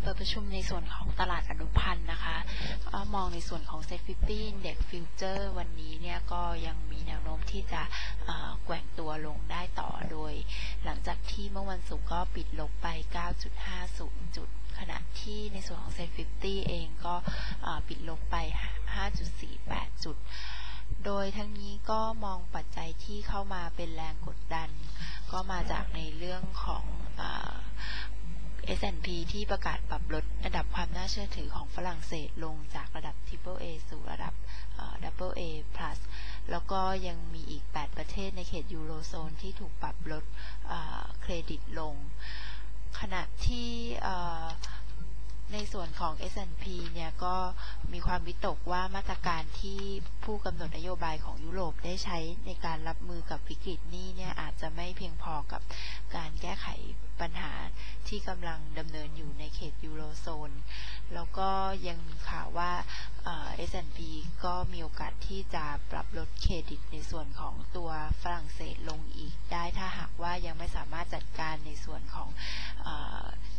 เปิดประชุมในส่วนของตลาดอนุพันธ์นะคะก็มองในส่วนของ Set 50 Index Future วันนี้เนี่ยก็ยังมีแนวโน้มที่จะแกว่งตัวลงได้ต่อโดย หลังจากที่เมื่อวันศุกร์ก็ปิดลบไป 9.50 จุด ขณะที่ในส่วนของ Set 50 เองก็ปิดลบไป 5.48 จุด โดยทั้งนี้ก็มองปัจจัยที่เข้ามาเป็นแรงกดดัน ก็มาจากในเรื่องของอ S&P ที่ประกาศปรับลดระดับความน่าเชื่อถือของฝรั่งเศสลงจากระดับ Triple A สู่ระดับ Double A plus แล้วก็ยังมีอีก 8 ประเทศในเขตยูโรโซนที่ถูกปรับลดเครดิตลง ขณะที่ในส่วนของ S&P เนี่ยก็มีความวิตกว่ามาตรการที่ผู้กำหนดนโยบายของยุโรปได้ใช้ในการรับมือกับวิกฤตนี้เนี่ยอาจจะไม่เพียงพอกับการแก้ไข ปัญหาที่กำลังดำเนินอยู่ในเขตยูโรโซน แล้วก็ยังมีข่าวว่าเอ่อ S&P ก็มีโอกาสที่จะปรับลดเครดิตในส่วนของตัวฝรั่งเศสลงอีกได้ถ้าหากว่ายังไม่สามารถจัดการในส่วนของอ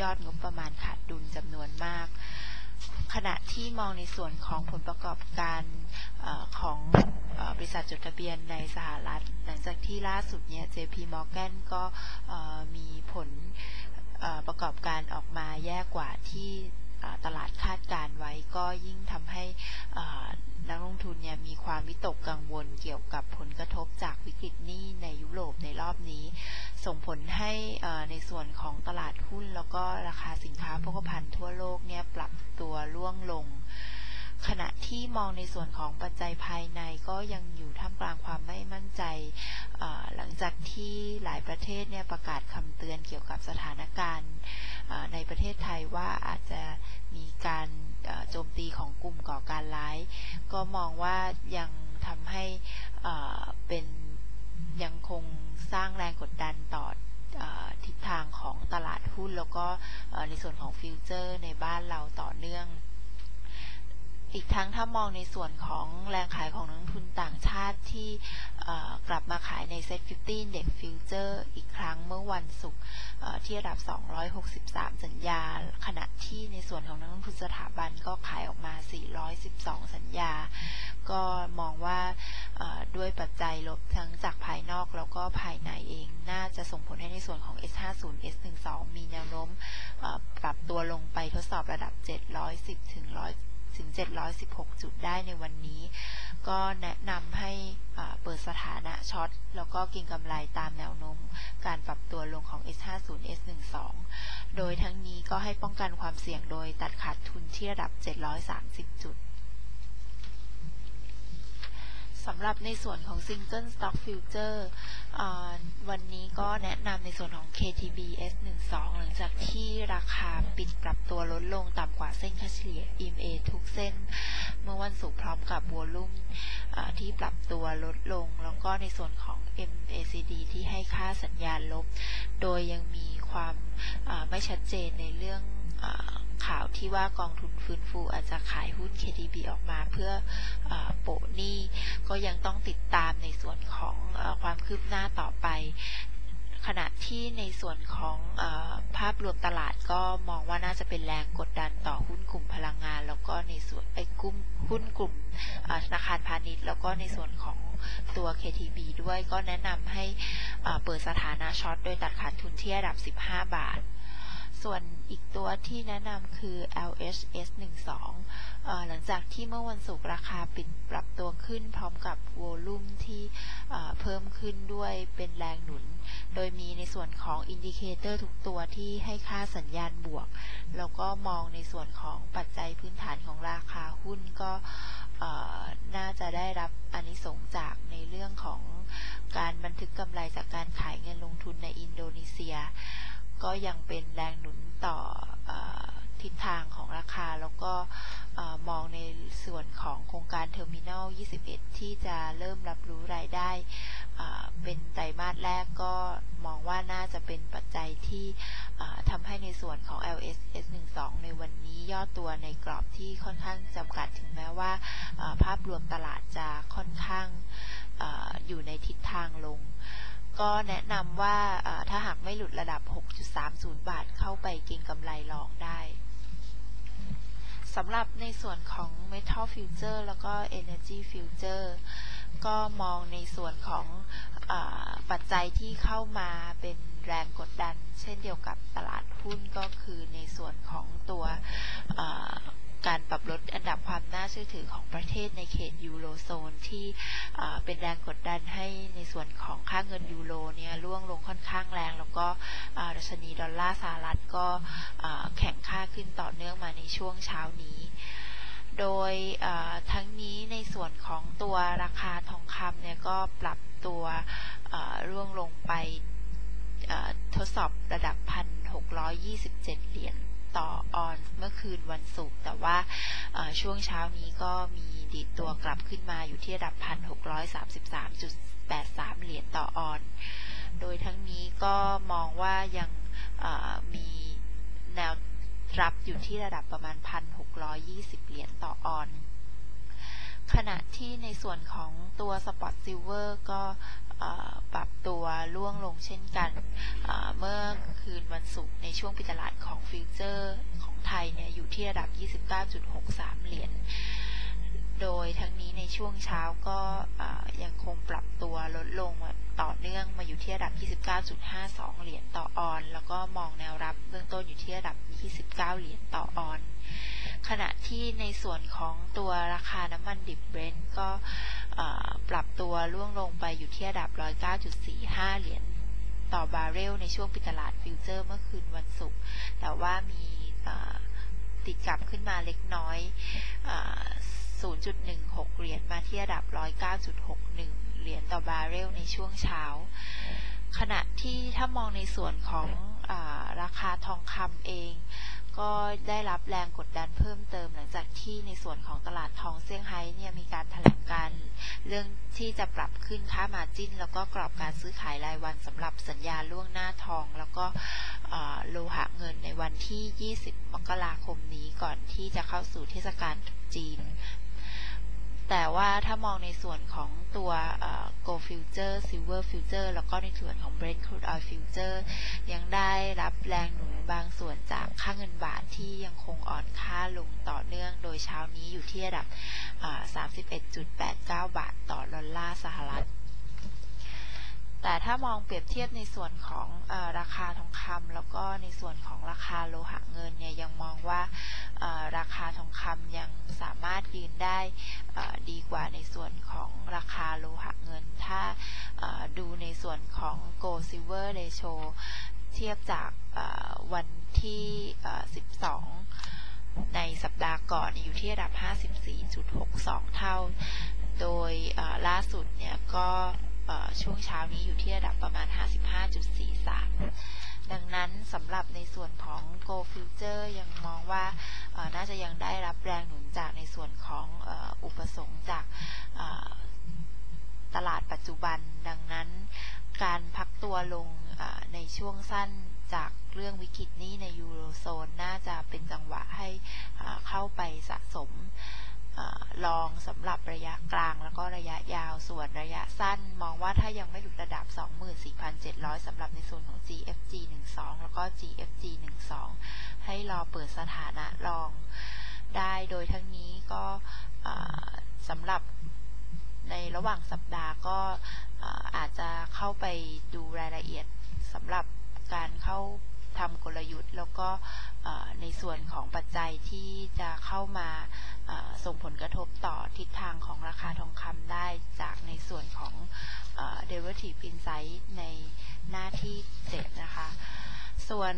ยอดงบประมาณขาดดุลจำนวนมาก ขณะที่มองในส่วนของผลประกอบการอของอบริษัทจดทะเบียนในสหรัฐหลังจาก ที่ล่าสุดเนี่ย JP Morgan ก็มีผลประกอบการออกมาแย่กว่าที่ตลาดคาดการไว้ก็ยิ่งทำให้นักลงทุนเนี่ยมีความวิตกกังวลเกี่ยวกับผลกระทบจากวิกฤตหนี้ในยุโรปในรอบนี้ ส่งผลให้ในส่วนของตลาดหุ้นแล้วก็ราคาสินค้าโภคภัณฑ์ทั่วโลกเนี่ยปรับตัวร่วงลง ขณะที่มองในส่วนของปัจจัยภายในก็ยังอยู่ท่ามกลางความไม่มั่นใจ หลังจากที่หลายประเทศเนี่ยประกาศคำเตือนเกี่ยวกับสถานการณ์ในประเทศไทยว่าอาจจะมีการโจมตีของกลุ่มก่อการร้าย ก็มองว่ายังทำให้เป็นยังคงสร้างแรงกดดันต่อทิศทางของตลาดหุ้น แล้วก็ในส่วนของฟิวเจอร์ในบ้านเราต่อเนื่อง อีกทั้งถ้ามองในส่วนของแรงขายของนักทุนต่างชาติที่กลับมาขายใน Set 50 Index Future อีกครั้งเมื่อวันศุกร์เที่ระดับ 263 สัญญา ขณะที่ในส่วนของนักลงทุนสถาบันก็ขายออกมา 412 สัญญา ก็มองว่าด้วยปัจจัยลบทั้งจากภายนอกแล้วก็ภายในเอง น่าจะส่งผลให้ในส่วนของ S50 S12 มีแนวโน้มปรับตัวลงไปทดสอบระดับ 710 ถึง100 ถึง 716 จุดได้ในวันนี้ ก็แนะนำให้เปิดสถานะช็อต แล้วก็กินกำไรตามแนวโน้ม การปรับตัวลงของ S50 S12 โดยทั้งนี้ก็ให้ป้องกันความเสี่ยงโดยตัดขาดทุนที่ระดับ 730 จุด สำหรับในส่วนของ Single Stock Future อ่าวันนี้ก็แนะนำในส่วนของ KTB S12 หลังจากที่ราคาปิดปรับตัวลดลงต่ำกว่าเส้นค่าเฉลี่ย EMA ทุกเส้น เมื่อวันศุกร์พร้อมกับวอลุ่มที่ปรับตัวลดลง แล้วก็ในส่วนของ MACD ที่ให้ค่าสัญญาณลบ โดยยังมีความไม่ชัดเจนในเรื่อง ข่าวที่ว่ากองทุนฟื้นฟูอาจจะขายหุ้น KTB ออกมาเพื่ออโปะหนี้ก็ยังต้องติดตามในส่วนของอความคืบหน้าต่อไป ขณะที่ในส่วนของอภาพรวมตลาดก็มองว่าน่าจะเป็นแรงกดดันต่อหุ้นกลุ่มพลังงาน แล้วก็ในส่วนไอ้กลุ่มหุ้นกลุ่มธนาคารพาณิชย์ แล้วก็ในส่วนของตัว KTB ด้วยก็แนะนำให้เปิดสถานะ short โดยตัดขาดทุนที่ระดับ 15 บาท ส่วนอีกตัวที่แนะนำคือ LHS 12หลังจากที่เมื่อวันศุกร์ราคาปิดปรับตัวขึ้นพร้อมกับ volume ที่เพิ่มขึ้นด้วยเป็นแรงหนุน โดยมีในส่วนของ indicator ทุกตัวที่ให้ค่าสัญญาณบวก แล้วก็มองในส่วนของปัจจัยพื้นฐานของราคาหุ้นก็น่าจะได้รับอานิสงส์จากในเรื่องของการบันทึกกำไรจากการขายเงินลงทุนในอินโดนีเซีย ก็ยังเป็นแรงหนุนต่อทิศทางของราคา แล้วก็มองในส่วนของโครงการเทอร์มินอล 21 ที่จะเริ่มรับรู้รายได้เป็นไตรมาสแรกก็มองว่าน่าจะเป็นปัจจัยที่ทำให้ในส่วนของ LHH12 ในวันนี้ย่อตัวในกรอบที่ค่อนข้างจำกัดถึงแม้ว่าภาพรวมตลาดจะค่อนข้างออยู่ในทิศทางลง ก็แนะนำว่าถ้าหากไม่หลุดระดับ 6.30 บาทเข้าไปเก็งกำไรรองได้สำหรับในส่วนของ Metal Future แล้วก็ Energy Future ก็มองในส่วนของอปัจจัยที่เข้ามาเป็นแรงกดดัน เช่นเดียวกับตลาดหุ้นก็คือในส่วนของตัว การปรับลดอันดับความน่าเชื่อถือของประเทศในเขตยูโรโซนที่เป็นแรงกดดันให้ในส่วนของค่าเงินยูโรเนี่ยร่วงลงค่อนข้างแรง แล้วก็ดัชนีดอลลาร์สหรัฐก็แข็งค่าขึ้นต่อเนื่องมาในช่วงเช้านี้โดยทั้งนี้ในส่วนของตัวราคาทองคำเนี่ยก็ปรับตัวร่วงลงไปทดสอบระดับ 1,627 เหรียญ ต่อออนซ์เมื่อคืนวันศุกร์แต่ว่าช่วงเช้านี้ก็มีดีดตัวกลับขึ้นมาอยู่ที่ระดับ 1,633.83 เหรียญต่อออนซ์ โดยทั้งนี้ก็มองว่ายังมีแนวรับอยู่ที่ระดับประมาณ 1,620 เหรียญต่อออนซ์ ขณะที่ในส่วนของตัว spot silver ก็ปรับตัวร่วงลงเช่นกันเมื่อคืนวันศุกร์ในช่วงปิดตลาดของฟิวเจอร์ของไทยเนี่ยอยู่ที่ระดับ 29.63 เหรียญ โดยทั้งนี้ในช่วงเช้าก็ยังคงปรับตัวลดลงต่ออยู่ที่ระดับ 29.52 เหรียญต่อออนซ์ แล้วก็มองแนวรับเบื้องต้นอยู่ที่ระดับ 29 เหรียญต่อออนซ์ ขณะที่ในส่วนของตัวราคาน้ำมันดิบเบรนท์ก็ปรับตัวล่วงลงไปอยู่ที่ระดับ 109.45 เหรียญต่อบาร์เรลในช่วงปิดตลาดฟิวเจอร์เมื่อคืนวันศุกร์ แต่ว่ามีดีดกลับขึ้นมาเล็กน้อย 0.16 เหรียญมาที่ระดับ 109.61 เหรียญต่อบาร์เรลในช่วงเช้า ขณะที่ถ้ามองในส่วนของอราคาทองคำเอง ก็ได้รับแรงกดดันเพิ่มเติมหลังจากที่ในส่วนของตลาดทองเซี่ยงไฮ้เนี่ยมีการแถลงการณ์เรื่องที่จะปรับขึ้นค่ามาจิ้น แล้วก็กรอบการซื้อขายรายวันสำหรับสัญญาล่วงหน้าทอง แล้วก็โลหะเงินในวันที่ 20 มกราคมนี้ก่อนที่จะเข้าสู่เทศกาลจีน แต่ว่าถ้ามองในส่วนของตัว gold future silver future แล้วก็ในส่วนของ Brent crude oil future ยังได้รับแรงหนุนบางส่วนจากค่าเงินบาทที่ยังคงอ่อนค่าลงต่อเนื่อง โดยเช้านี้อยู่ที่ระดับ 31.89 บาทต่อดอลลาร์สหรัฐ แต่ถ้ามองเปรียบเทียบในส่วนของอราคาทองคำแล้วก็ในส่วนของราคาโลหะเงินเนี่ยยังมองว่าราคาทองคำยังสามารถยืนได้ดีกว่าในส่วนของราคาโลหะเงิน ถ้าดูในส่วนของ gold silver ratio เทียบจากวันที่ 12 ในสัปดาห์ก่อนอยู่ที่ระดับ 54.62 เท่า โดยล่าสุดเนี่ยก็ ช่วงเช้านี้อยู่ที่ระดับประมาณ 55.43 ดังนั้นสำหรับในส่วนของ Go Future ยังมองว่าน่าจะยังได้รับแรงหนุนจากในส่วนของอุปสงค์จากตลาดปัจจุบัน ดังนั้นการพักตัวลงในช่วงสั้นจากเรื่องวิกฤตนี้ในยูโรโซน น่าจะเป็นจังหวะให้เข้าไปสะสม องสำหรับระยะกลางแล้วก็ระยะยาวส่วนระยะสั้น มองว่าถ้ายังไม่หลุดระดับ 24,700สำหรับในส่วนของ GFG 12 แล้วก็ GFG 12 ให้รอเปิดสถานะลองได้โดยทั้งนี้ก็สำหรับในระหว่างสัปดาห์ก็อาจจะเข้าไปดูรายละเอียดสำหรับการเข้า ทำกลยุทธ์ แล้วก็ในส่วนของปัจจัยที่จะเข้ามาส่งผลกระทบต่อทิศทางของราคาทองคำได้จากในส่วนของ derivative insight ในหน้าที่ 7 นะคะ ส่วน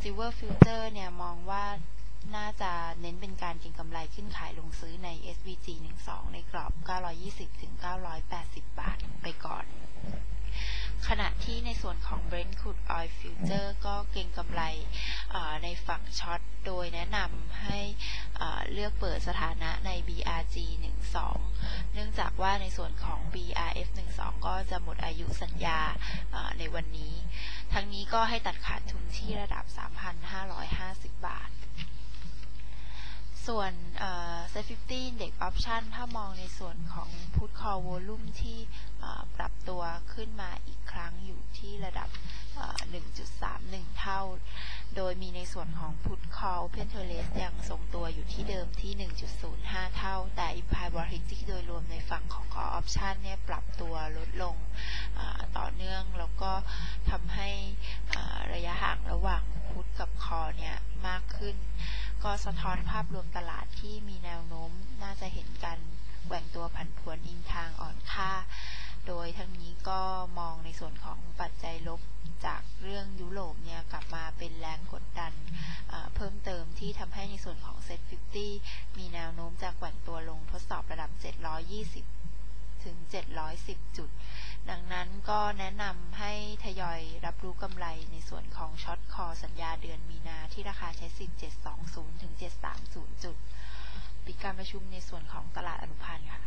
silver future เนี่ยมองว่าน่าจะเน้นเป็นการเก็งกำไรขึ้นขายลงซื้อใน SVG 12 ในกรอบ 920-980 บาทไปก่อน ขณะที่ในส่วนของ Brent Crude Oil Future ก็เก็งกำไรในฝั่งช็อต โดยแนะนำให้เลือกเปิดสถานะใน BRG 12 เนื่องจากว่าในส่วนของ BRF 12 ก็จะหมดอายุสัญญาในวันนี้ ทั้งนี้ก็ให้ตัดขาดทุนที่ระดับ 3,550 บาท ส่วน SET50 Index Options ถ้ามองในส่วนของ Put Call Volume ที่ปรับตัวขึ้นมาอีกครั้งอยู่ที่ระดับ 1.31 เท่า โดยมีในส่วนของพุทคอ Open t o r e s ยังทรงตัวอยู่ที่เดิมที่ 1.05 เท่า แต่ Implied Volatility โดยรวมในฝั่งของ Call Option เนี่ยปรับตัวลดลงต่อเนื่องแล้วก็ทำให้ระยะห่างระหว่างพุทกับคอเนี่ยมากขึ้น ก็สะท้อนภาพรวมตลาดที่มีแนวโน้ม น่าจะเห็นการแกว่งตัวผันผวนอิงทางอ่อนค่า โดยทั้งนี้ก็มองในส่วนของปัจจัยลบจากเรื่องยุโรปเนี่ยกลับมาเป็นแรงกดดันเพิ่มเติมที่ทำให้ในส่วนของ Set 50 มีแนวโน้มจะแกว่งตัวลงทดสอบระดับ 720 ถึง 710 จุด ดังนั้นก็แนะนำให้ทยอยรับรู้กำไรในส่วนของช็อตคอสัญญาเดือนมีนาที่ราคาใช้สิทธิ์720 ถึง 730 จุด ปิดการประชุมในส่วนของตลาดอนุพันธ์ค่ะ